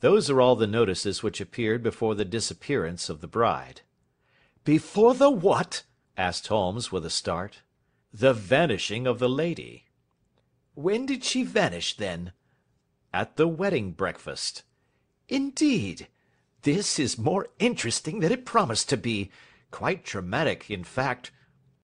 Those are all the notices which appeared before the disappearance of the bride. "Before the what?" asked Holmes with a start. "The vanishing of the lady." "When did she vanish, then?" "At the wedding breakfast." "Indeed! This is more interesting than it promised to be. Quite dramatic, in fact.